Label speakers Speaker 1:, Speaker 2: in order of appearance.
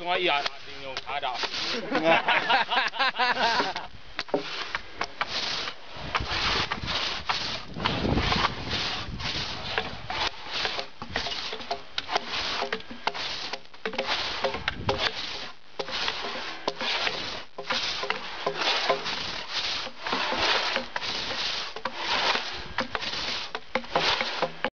Speaker 1: Yeah, like you ain't.